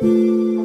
Música